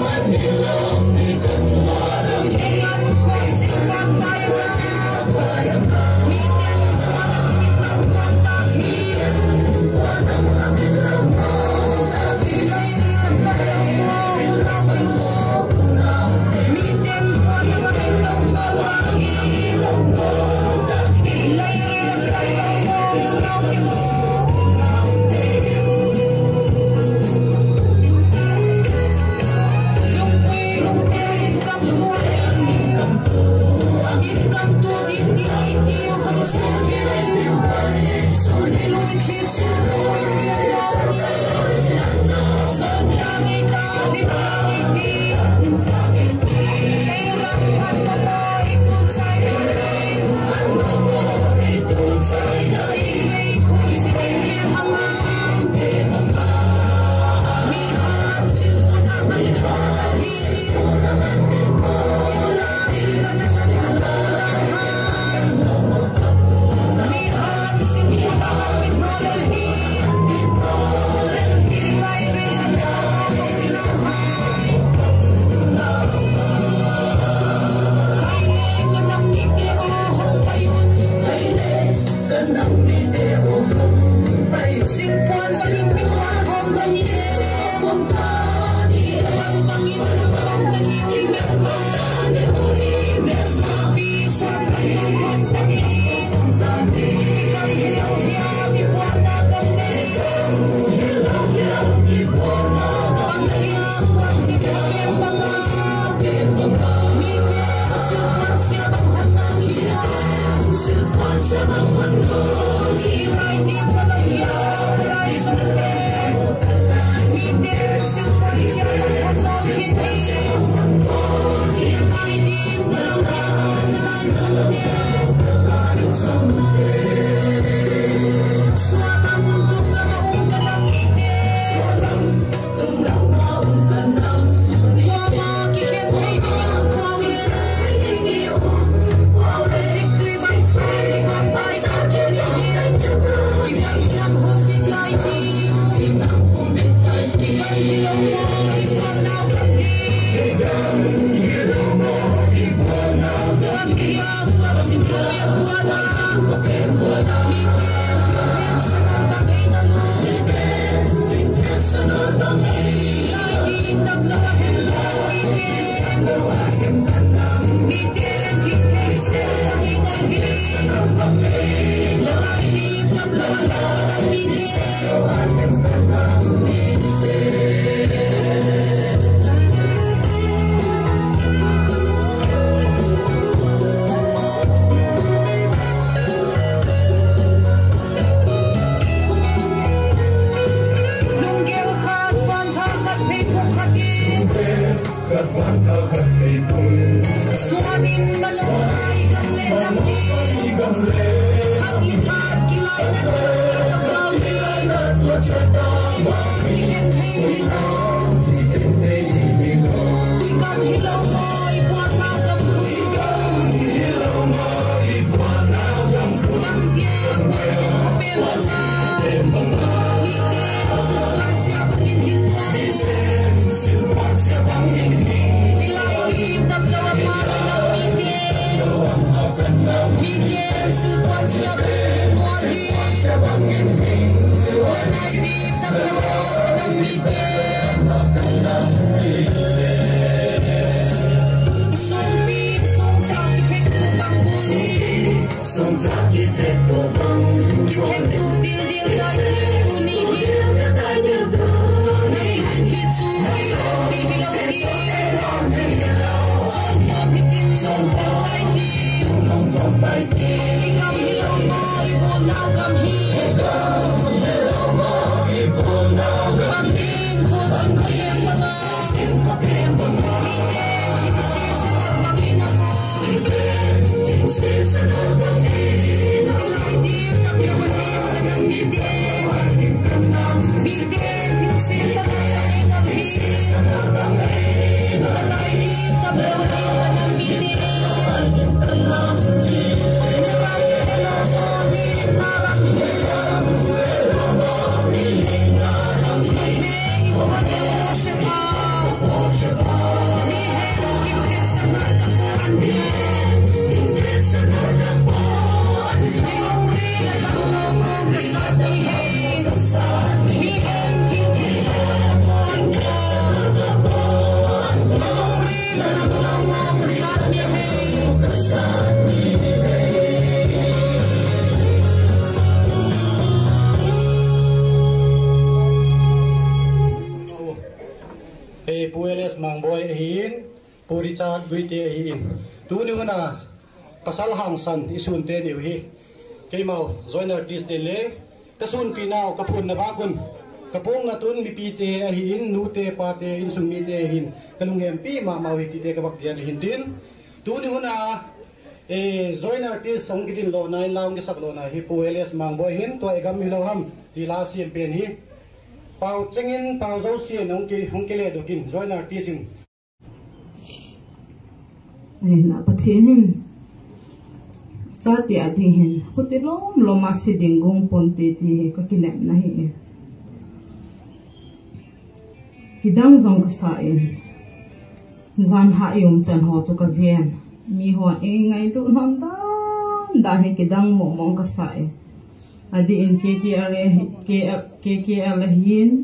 Manila. Send me when you. want it, so little we Porque el Ikaw the mo puri chat hi in tu ni na pasal hang san isun te ni hi. Keimau joiner dis de le kasun pinau kapun na bakun kapung na tun mi pite hi in, nu te, pa te, in sun mi te hin. Kalungem pi ma mau hi te ka bak dia hin din tu ni na e joiner dis song gitin lo nai laung ge sak lo na hi pu ls mang boy hin to egam mi lo ham. Ti la siem pen hi. Pau chengin pau zo si nong ki hong ke le do kin. Zoi na ti hình là bát thiên hình. Cha tiệt thì hình. Có thể ti lo mà si ding gông pon ti thì có ki net này hi ki dang zong ka sa in zan hạ yum chan ho cho cái viên mi ho e ngay lu non đó đã he ki dang mo mong cái sa adi in KKL KKL ale hin